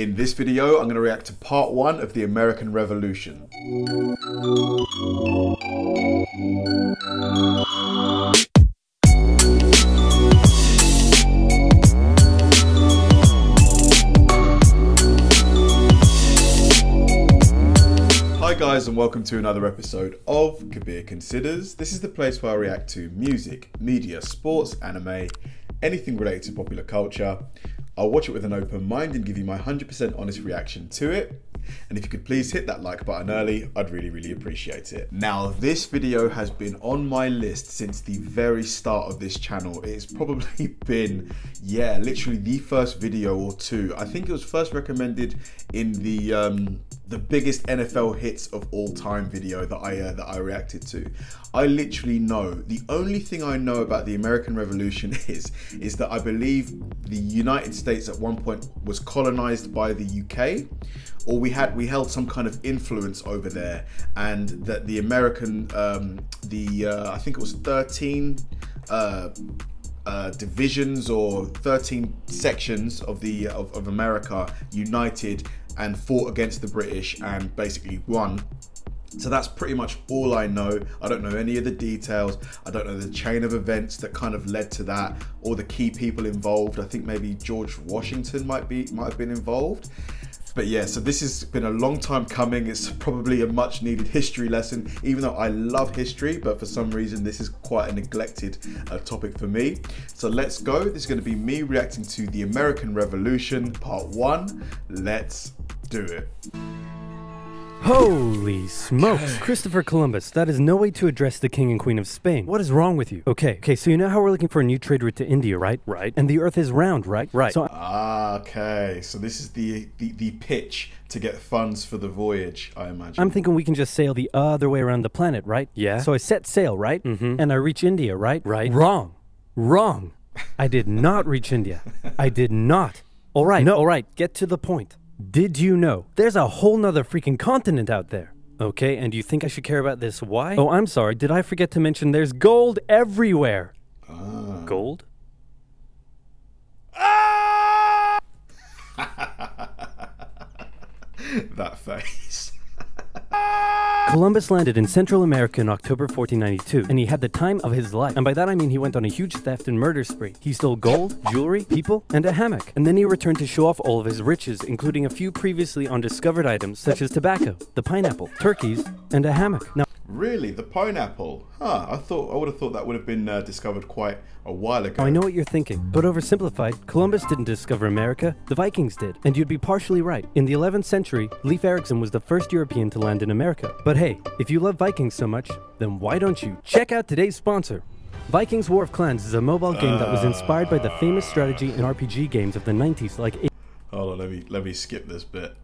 In this video, I'm going to react to part one of the American Revolution. Hi guys and welcome to another episode of Kabir Considers. This is the place where I react to music, media, sports, anime, anything related to popular culture. I'll watch it with an open mind and give you my 100% honest reaction to it. And if you could please hit that like button early, I'd really, really appreciate it. Now, this video has been on my list since the very start of this channel. It's probably been, yeah, literally the first video or two. I think it was first recommended in the um, the biggest NFL hits of all time video that I uh, that I reacted to. I literally know the only thing I know about the American Revolution is is that I believe the United States at one point was colonized by the UK, or we had we held some kind of influence over there, and that the American um, the uh, I think it was thirteen. Uh, uh, divisions or 13 sections of the of, of America united and fought against the British and basically won. So that's pretty much all I know. I don't know any of the details. I don't know the chain of events that kind of led to that or the key people involved. I think maybe George Washington might be might have been involved. But yeah, so this has been a long time coming. It's probably a much needed history lesson, even though I love history, but for some reason this is quite a neglected uh, topic for me. So let's go. This is going to be me reacting to the American Revolution, part one. Let's do it. Holy smokes, Christopher Columbus, that is no way to address the king and queen of Spain. What is wrong with you? Okay, okay, so you know how we're looking for a new trade route to India, right? Right. And the earth is round, right? Right. So Ah, okay. So this is the, the, the pitch to get funds for the voyage, I imagine. I'm thinking we can just sail the other way around the planet, right? Yeah. So I set sail, right? Mm-hmm. And I reach India, right? Right. Wrong. Wrong. I did not reach India. I did not. All right. No. All right. Get to the point. Did you know there's a whole nother freaking continent out there? Okay, and you think I should care about this? Why? Oh, I'm sorry. Did I forget to mention there's gold everywhere? Ah. Gold? that face. Columbus landed in Central America in October 1492, and he had the time of his life. And by that I mean he went on a huge theft and murder spree. He stole gold, jewelry, people, and a hammock. And then he returned to show off all of his riches, including a few previously undiscovered items such as tobacco, the pineapple, turkeys, and a hammock. Now, Really, the pineapple? Huh? I thought I would have thought that would have been uh, discovered quite a while ago. I know what you're thinking, but oversimplified, Columbus didn't discover America, the Vikings did. And you'd be partially right. In the 11th century, Leif Erikson was the first European to land in America. But hey, if you love Vikings so much, then why don't you check out today's sponsor? Vikings War of Clans is a mobile game that was inspired by the famous strategy and RPG games of the 90s like Hold on, let me let me skip this bit.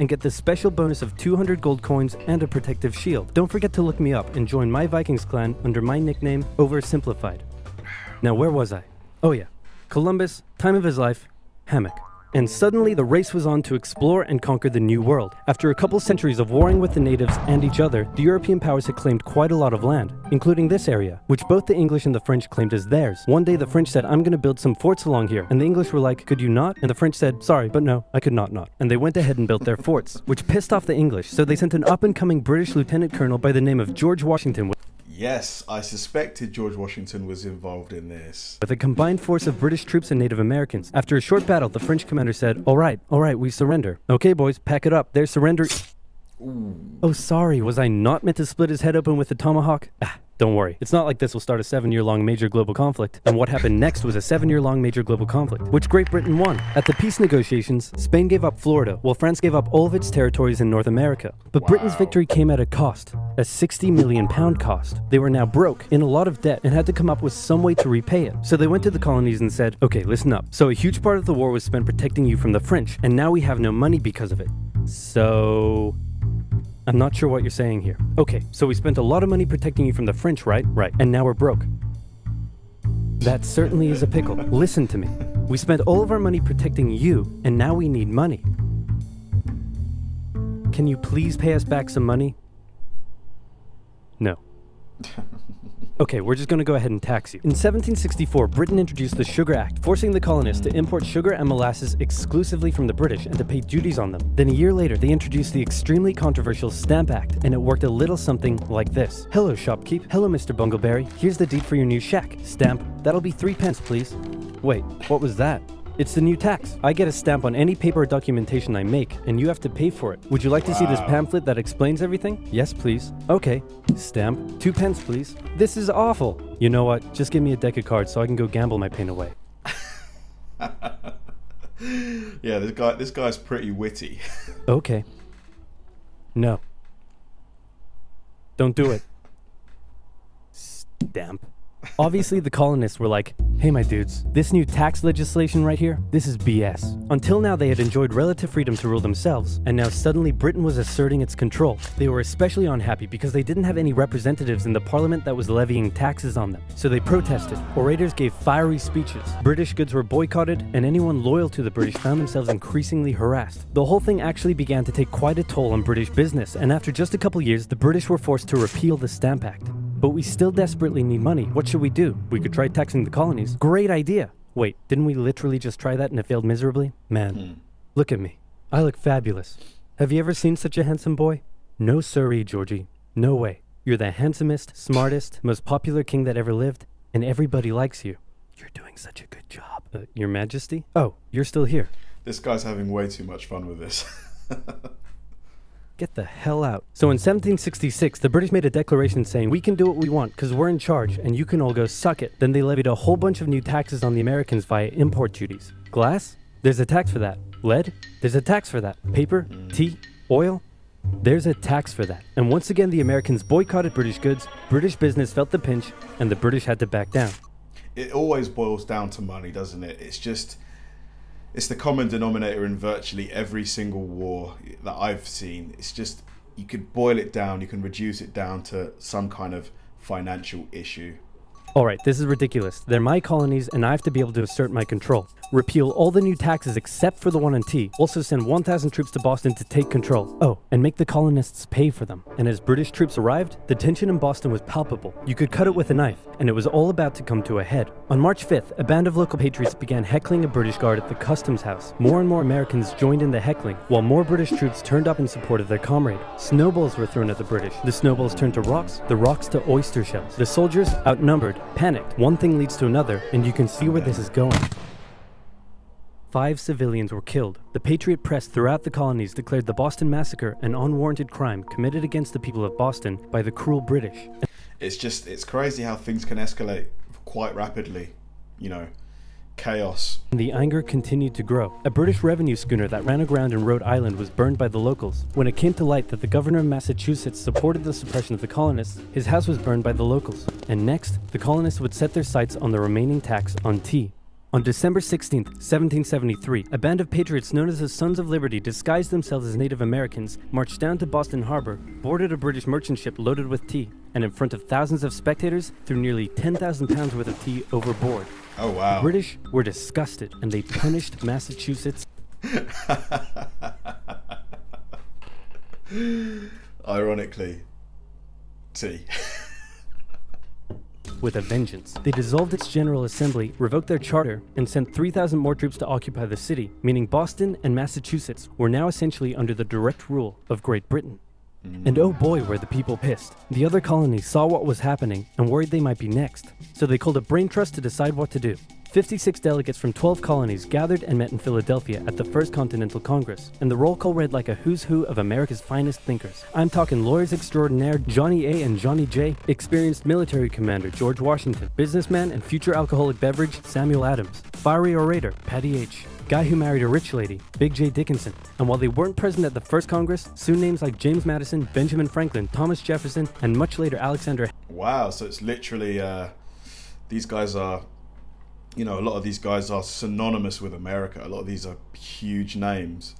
And get the special bonus of 200 gold coins and a protective shield. Don't forget to look me up and join my Vikings clan under my nickname Oversimplified. Now, where was I? Oh, yeah. Columbus, time of his life, hammock. And suddenly the race was on to explore and conquer the New World. After a couple centuries of warring with the natives and each other, the European powers had claimed quite a lot of land, including this area, which both the English and the French claimed as theirs. One day the French said, I'm gonna build some forts along here. And the English were like, could you not? And the French said, sorry, but no, I could not not. And they went ahead and built their forts, which pissed off the English, so they sent an up and coming British lieutenant colonel by the name of George Washington Yes, I suspected George Washington was involved in this. with a combined force of British troops and Native Americans. After a short battle, the French commander said, All right, all right, we surrender. Okay, boys, pack it up. They're surrender. Oh, sorry, was I not meant to split his head open with a tomahawk? Ah, don't worry. It's not like this will start a seven year long major global conflict. And what happened next was a seven year long major global conflict, which Great Britain won. At the peace negotiations, Spain gave up Florida, while France gave up all of its territories in North America. But Britain's victory came at a cost, a 60 million pound cost. They were now broke, in a lot of debt, and had to come up with some way to repay it. So they went to the colonies and said, okay, listen up. So a huge part of the war was spent protecting you from the French, and now we have no money because of it. So. I'm not sure what you're saying here. Okay, so we spent a lot of money protecting you from the French, right? Right. And now we're broke. That certainly is a pickle. Listen to me. We spent all of our money protecting you, and now we need money. Can you please pay us back some money? No. Okay, we're just gonna go ahead and tax you. In 1764, Britain introduced the Sugar Act, forcing the colonists to import sugar and molasses exclusively from the British and to pay duties on them. Then a year later, they introduced the extremely controversial Stamp Act, and it worked a little something like this. Hello, shopkeep. Hello, Mr. Bungleberry. Here's the deed for your new shack. Stamp. That'll be three pence, please. Wait, what was that? It's the new tax. I get a stamp on any paper or documentation I make, and you have to pay for it. Would you like to see this pamphlet that explains everything? Yes, please. Okay. Stamp. Two pence, please. This is awful. You know what? Just give me a deck of cards so I can go gamble my pain away. Yeah, this guy this guy's pretty witty. Okay. No. Don't do it. Stamp. Obviously, the colonists were like, hey, my dudes, this new tax legislation right here, this is BS. Until now, they had enjoyed relative freedom to rule themselves, and now suddenly Britain was asserting its control. They were especially unhappy because they didn't have any representatives in the parliament that was levying taxes on them. So they protested. Orators gave fiery speeches. British goods were boycotted, and anyone loyal to the British found themselves increasingly harassed. The whole thing actually began to take quite a toll on British business, and after just a couple years, the British were forced to repeal the Stamp Act. But we still desperately need money. What should we do? We could try taxing the colonies. Great idea. Wait, didn't we literally just try that and it failed miserably? Man, look at me. I look fabulous. Have you ever seen such a handsome boy? No siree, Georgie. No way. You're the handsomest, smartest, most popular king that ever lived, and everybody likes you. You're doing such a good job. Uh, Your Majesty? Oh, you're still here. this guy's having way too much fun with this. Get the hell out. So in 1766, the British made a declaration saying, We can do what we want because we're in charge and you can all go suck it. Then they levied a whole bunch of new taxes on the Americans via import duties. Glass? There's a tax for that. Lead? There's a tax for that. Paper? Tea? Oil? There's a tax for that. And once again, the Americans boycotted British goods, British business felt the pinch, and the British had to back down. it always boils down to money, doesn't it? It's just it's the common denominator in virtually every single war that I've seen. It's just you could boil it down, you can reduce it down to some kind of financial issue. All right, this is ridiculous. They're my colonies, and I have to be able to assert my control. Repeal all the new taxes except for the one on tea. Also send 1,000 troops to Boston to take control. Oh, and make the colonists pay for them. And as British troops arrived, the tension in Boston was palpable. You could cut it with a knife, and it was all about to come to a head. On March 5th, a band of local patriots began heckling a British guard at the customs house. More and more Americans joined in the heckling, while more British troops turned up in support of their comrade. Snowballs were thrown at the British. The snowballs turned to rocks, the rocks to oyster shells. The soldiers, outnumbered, panicked. One thing leads to another, and you can see where this is going. Five civilians were killed. The Patriot press throughout the colonies declared the Boston Massacre an unwarranted crime committed against the people of Boston by the cruel British. It's just it's crazy how things can escalate quite rapidly. You know, chaos. The anger continued to grow. A British revenue schooner that ran aground in Rhode Island was burned by the locals. When it came to light that the governor of Massachusetts supported the suppression of the colonists, his house was burned by the locals. And next, the colonists would set their sights on the remaining tax on tea. On December 16, 1773, a band of patriots known as the Sons of Liberty disguised themselves as Native Americans, marched down to Boston Harbor, boarded a British merchant ship loaded with tea, and in front of thousands of spectators, threw nearly 10,000 pounds worth of tea overboard. Oh wow. British were disgusted and they punished Massachusetts Ironically, tea. with a vengeance. They dissolved its General Assembly, revoked their charter, and sent 3,000 more troops to occupy the city, meaning Boston and Massachusetts were now essentially under the direct rule of Great Britain. And oh boy, were the people pissed. The other colonies saw what was happening and worried they might be next. So they called a brain trust to decide what to do. 56 delegates from 12 colonies gathered and met in Philadelphia at the First Continental Congress, and the roll call read like a who's who of America's finest thinkers. I'm talking lawyers extraordinaire Johnny A. and Johnny J., experienced military commander George Washington, businessman and future alcoholic beverage Samuel Adams, fiery orator Patty H., guy who married a rich lady, Big J. Dickinson. And while they weren't present at the first Congress, soon names like James Madison, Benjamin Franklin, Thomas Jefferson, and much later Alexander Wow, so it's literally uh, these guys are, you know, a lot of these guys are synonymous with America. A lot of these are huge names.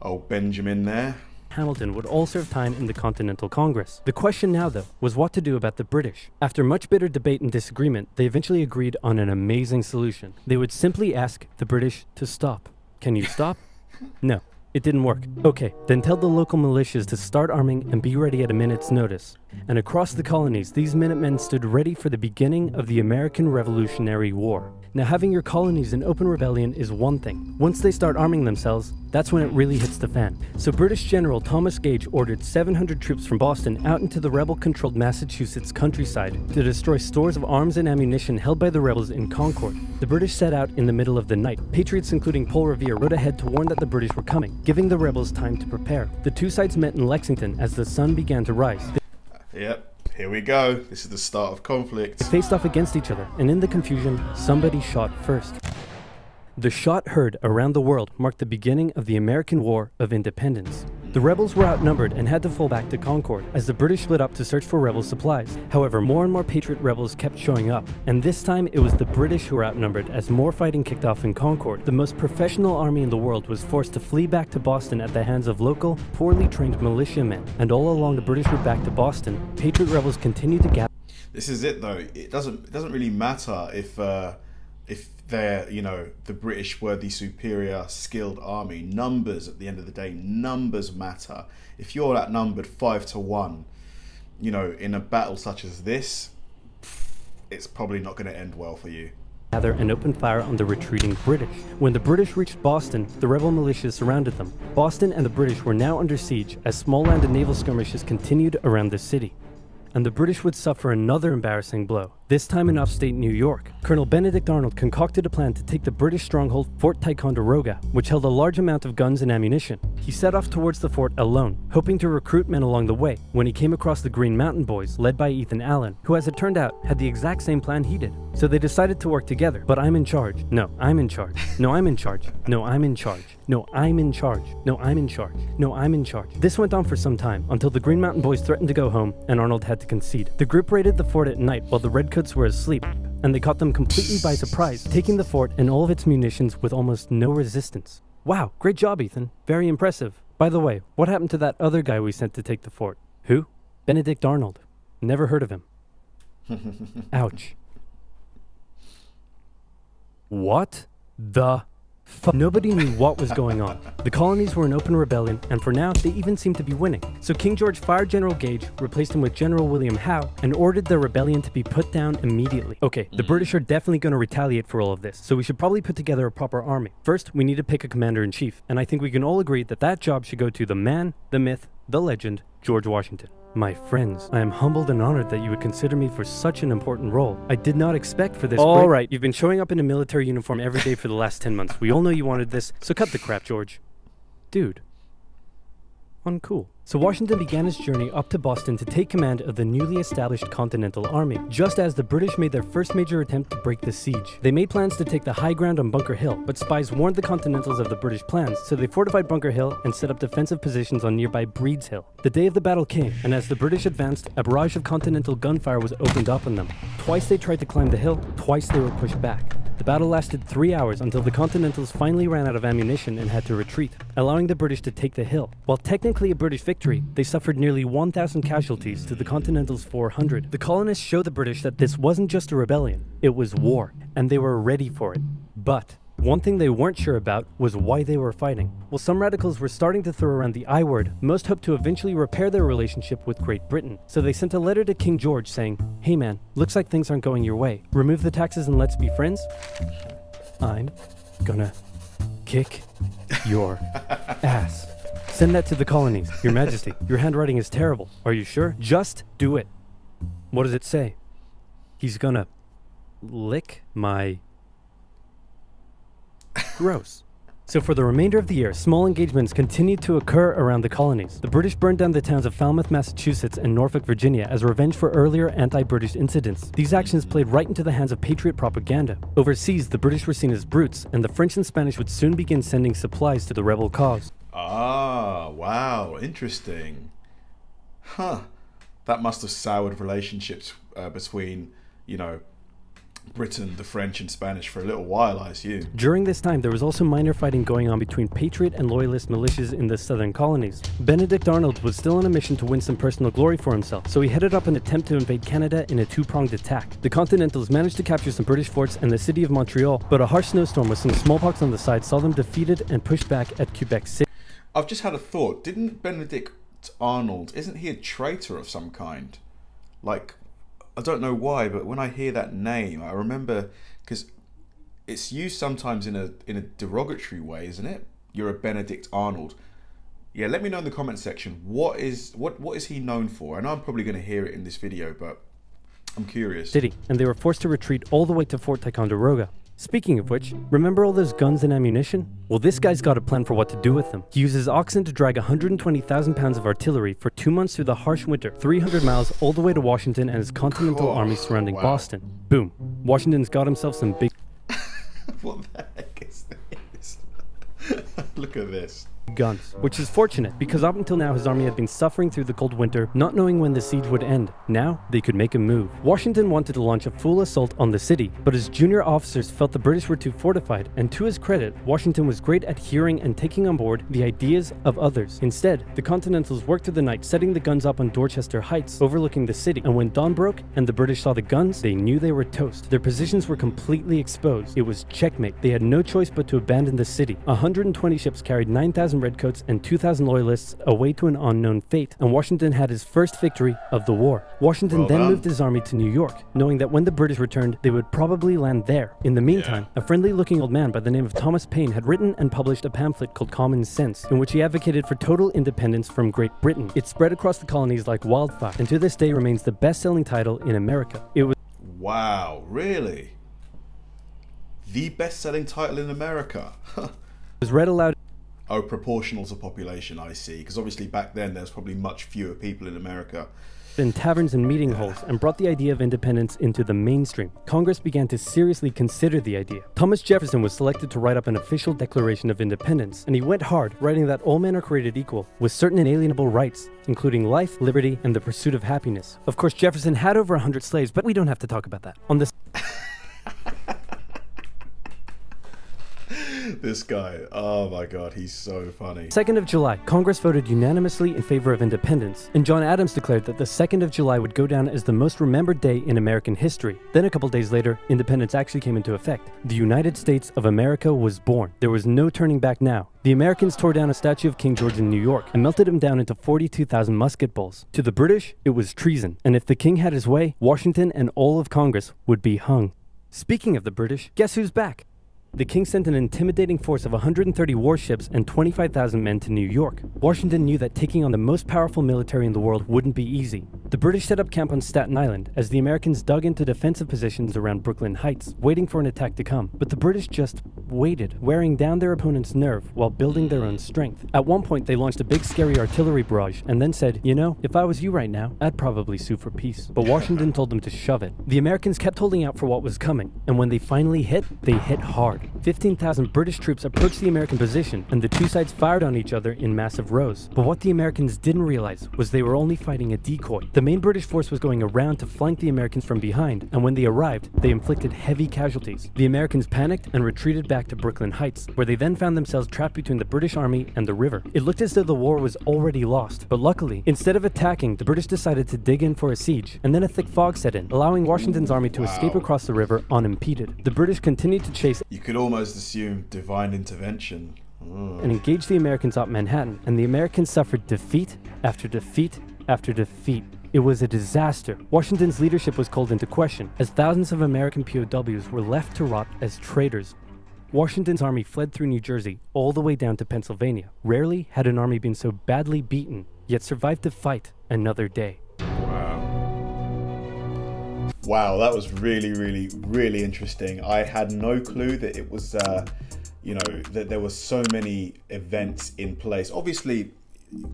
Oh, Benjamin there. Hamilton would all serve time in the Continental Congress. The question now, though, was what to do about the British. After much bitter debate and disagreement, they eventually agreed on an amazing solution. They would simply ask the British to stop. Can you stop? no. It didn't work. Okay, then tell the local militias to start arming and be ready at a minute's notice. And across the colonies, these Minutemen stood ready for the beginning of the American Revolutionary War. Now, having your colonies in open rebellion is one thing. Once they start arming themselves, that's when it really hits the fan. So, British General Thomas Gage ordered 700 troops from Boston out into the rebel controlled Massachusetts countryside to destroy stores of arms and ammunition held by the rebels in Concord. The British set out in the middle of the night. Patriots, including Paul Revere, rode ahead to warn that the British were coming, giving the rebels time to prepare. The two sides met in Lexington as the sun began to rise. Yep, here we go. This is the start of conflict. Faced off against each other, and in the confusion, somebody shot first. The shot heard around the world marked the beginning of the American War of Independence. The rebels were outnumbered and had to fall back to Concord as the British split up to search for rebel supplies. However, more and more Patriot rebels kept showing up, and this time it was the British who were outnumbered as more fighting kicked off in Concord. The most professional army in the world was forced to flee back to Boston at the hands of local, poorly trained militiamen, and all along the British route back to Boston, Patriot rebels continued to gather. This is it though. It doesn't it doesn't really matter if uh, if they're you know the British were the superior skilled army. Numbers at the end of the day, numbers matter. If you're outnumbered five to one, you know in a battle such as this, it's probably not going to end well for you. gather and open fire on the retreating British. When the British reached Boston, the rebel militias surrounded them. Boston and the British were now under siege as small land and naval skirmishes continued around the city. And the British would suffer another embarrassing blow, this time in upstate New York. Colonel Benedict Arnold concocted a plan to take the British stronghold Fort Ticonderoga, which held a large amount of guns and ammunition. He set off towards the fort alone, hoping to recruit men along the way, when he came across the Green Mountain Boys, led by Ethan Allen, who, as it turned out, had the exact same plan he did. So they decided to work together. But I'm in charge. No, I'm in charge. No, I'm in charge. No, I'm in charge. No, I'm in charge. No, I'm in charge. No, I'm in charge. This went on for some time until the Green Mountain Boys threatened to go home and Arnold had to concede. The group raided the fort at night while the Redcoats were asleep, and they caught them completely by surprise, taking the fort and all of its munitions with almost no resistance. Wow, great job, Ethan. Very impressive. By the way, what happened to that other guy we sent to take the fort? Who? Benedict Arnold. Never heard of him. Ouch. What the Nobody knew what was going on. The colonies were in open rebellion, and for now, they even seemed to be winning. So King George fired General Gage, replaced him with General William Howe, and ordered the rebellion to be put down immediately. Okay, the mm. British are definitely going to retaliate for all of this, so we should probably put together a proper army. First, we need to pick a commander in chief, and I think we can all agree that that job should go to the man, the myth, the legend, George Washington. My friends, I am humbled and honored that you would consider me for such an important role. I did not expect for this. All right, you've been showing up in a military uniform every day for the last 10 months. We all know you wanted this, so cut the crap, George. Dude. Uncool. So Washington began his journey up to Boston to take command of the newly established Continental Army, just as the British made their first major attempt to break the siege. They made plans to take the high ground on Bunker Hill, but spies warned the Continentals of the British plans, so they fortified Bunker Hill and set up defensive positions on nearby Breeds Hill. The day of the battle came, and as the British advanced, a barrage of Continental gunfire was opened up on them. Twice they tried to climb the hill, twice they were pushed back. The battle lasted three hours until the Continentals finally ran out of ammunition and had to retreat, allowing the British to take the hill. While technically a British victory, they suffered nearly 1,000 casualties to the Continentals' 400. The colonists showed the British that this wasn't just a rebellion, it was war, and they were ready for it. But one thing they weren't sure about was why they were fighting. While some radicals were starting to throw around the I word, most hoped to eventually repair their relationship with Great Britain. So they sent a letter to King George saying, Hey man, looks like things aren't going your way. Remove the taxes and let's be friends? I'm gonna kick your ass. Send that to the colonies. Your Majesty, your handwriting is terrible. Are you sure? Just do it. What does it say? He's gonna lick my Gross. So for the remainder of the year, small engagements continued to occur around the colonies. The British burned down the towns of Falmouth, Massachusetts and Norfolk, Virginia as revenge for earlier anti-British incidents. These actions played right into the hands of patriot propaganda. Overseas, the British were seen as brutes, and the French and Spanish would soon begin sending supplies to the rebel cause. Ah, wow, interesting. Huh. That must have soured relationships uh, between, you know, Britain, the French, and Spanish for a little while, I assume. During this time, there was also minor fighting going on between Patriot and Loyalist militias in the southern colonies. Benedict Arnold was still on a mission to win some personal glory for himself, so he headed up an attempt to invade Canada in a two pronged attack. The Continentals managed to capture some British forts and the city of Montreal, but a harsh snowstorm with some smallpox on the side saw them defeated and pushed back at Quebec City. I've just had a thought. Didn't Benedict Arnold, isn't he a traitor of some kind? Like, I don't know why, but when I hear that name, I remember because it's used sometimes in a in a derogatory way, isn't it? You're a Benedict Arnold. Yeah, let me know in the comment section what is what what is he known for? Know I'm probably going to hear it in this video, but I'm curious. City, and they were forced to retreat all the way to Fort Ticonderoga. Speaking of which, remember all those guns and ammunition? Well, this guy's got a plan for what to do with them. He uses oxen to drag 120,000 pounds of artillery for two months through the harsh winter, 300 miles all the way to Washington and his Continental Oh, Army surrounding wow. Boston. Boom. Washington's got himself some big what the heck is this? Look at this. Guns, which is fortunate because up until now his army had been suffering through the cold winter, not knowing when the siege would end. Now they could make a move. Washington wanted to launch a full assault on the city, but his junior officers felt the British were too fortified, and to his credit, Washington was great at hearing and taking on board the ideas of others. Instead, the Continentals worked through the night setting the guns up on Dorchester Heights, overlooking the city, and when dawn broke and the British saw the guns, they knew they were toast. Their positions were completely exposed. It was checkmate. They had no choice but to abandon the city. 120 ships carried 9,000 redcoats and 2,000 loyalists away to an unknown fate, and Washington had his first victory of the war. Washington Well then done. moved his army to New York, knowing that when the British returned, they would probably land there. In the meantime, a friendly looking old man by the name of Thomas Paine had written and published a pamphlet called Common Sense, in which he advocated for total independence from Great Britain. It spread across the colonies like wildfire, and to this day remains the best selling title in America. It was Wow, really? The best-selling title in America. was read aloud oh, proportional to population, I see. Because obviously back then there's probably much fewer people in America. in taverns and meeting halls and brought the idea of independence into the mainstream. Congress began to seriously consider the idea. Thomas Jefferson was selected to write up an official Declaration of Independence, and he went hard, writing that all men are created equal, with certain inalienable rights, including life, liberty, and the pursuit of happiness. Of course, Jefferson had over 100 slaves, but we don't have to talk about that. On the this guy, oh my god, he's so funny. 2nd of July, Congress voted unanimously in favor of independence, and John Adams declared that the 2nd of July would go down as the most remembered day in American history. Then, a couple days later, independence actually came into effect. The United States of America was born. There was no turning back now. The Americans tore down a statue of King George in New York and melted him down into 42,000 musket balls. To the British, it was treason, and if the king had his way, Washington and all of Congress would be hung. Speaking of the British, guess who's back? The king sent an intimidating force of 130 warships and 25,000 men to New York. Washington knew that taking on the most powerful military in the world wouldn't be easy. The British set up camp on Staten Island as the Americans dug into defensive positions around Brooklyn Heights, waiting for an attack to come. But the British just waited, wearing down their opponent's nerve while building their own strength. At one point, they launched a big scary artillery barrage and then said, You know, if I was you right now, I'd probably sue for peace. But Washington told them to shove it. The Americans kept holding out for what was coming, and when they finally hit, they hit hard. 15,000 British troops approached the American position, and the two sides fired on each other in massive rows. But what the Americans didn't realize was they were only fighting a decoy. The main British force was going around to flank the Americans from behind, and when they arrived, they inflicted heavy casualties. The Americans panicked and retreated back to Brooklyn Heights, where they then found themselves trapped between the British army and the river. It looked as though the war was already lost, but luckily, instead of attacking, the British decided to dig in for a siege, and then a thick fog set in, allowing Washington's army to escape across the river unimpeded. The British continued to chase You could almost assume divine intervention. Oh. and engaged the Americans at Manhattan, and the Americans suffered defeat after defeat after defeat. It was a disaster. Washington's leadership was called into question as thousands of American POWs were left to rot as traitors. Washington's army fled through New Jersey all the way down to Pennsylvania. Rarely had an army been so badly beaten, yet survived to fight another day. Wow. Wow, that was really, really, really interesting. I had no clue that it was, uh, you know, that there were so many events in place. Obviously,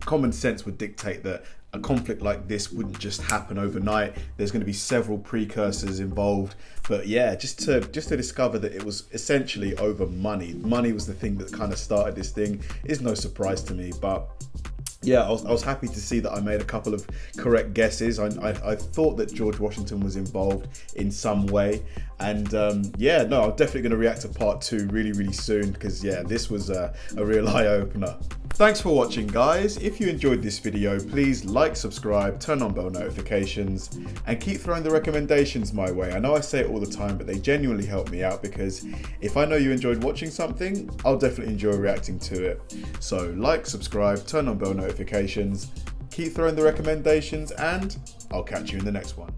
common sense would dictate that a conflict like this wouldn't just happen overnight. There's going to be several precursors involved. But yeah, just to just to discover that it was essentially over money. Money was the thing that kind of started this thing is no surprise to me. But yeah, I was, I was happy to see that I made a couple of correct guesses. I, I, I thought that George Washington was involved in some way. And um, yeah, no, I'm definitely going to react to part two really, really soon because yeah, this was a, a real eye opener. Thanks for watching, guys. If you enjoyed this video, please like, subscribe, turn on bell notifications, and keep throwing the recommendations my way. I know I say it all the time, but they genuinely help me out because if I know you enjoyed watching something, I'll definitely enjoy reacting to it. So, like, subscribe, turn on bell notifications, keep throwing the recommendations, and I'll catch you in the next one.